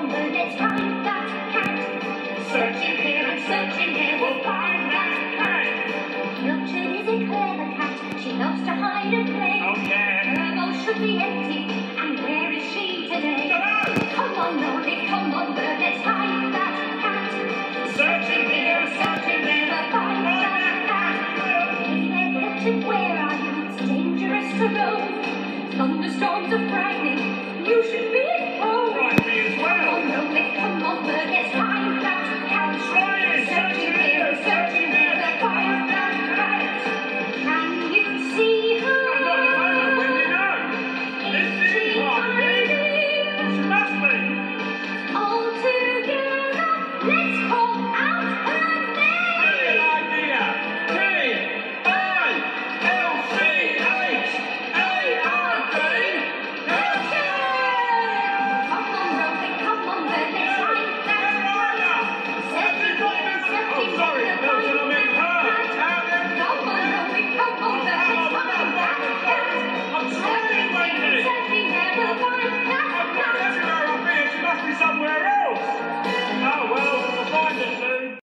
Cat. Searching here and searching here, we'll find that cat. Milton is a clever cat, she loves to hide and play. Oh yeah. Her bowl should be empty, and where is she today? Come on, come on, bird, let's that cat. Searching here, searching we'll find that cat. Wait. Let's hope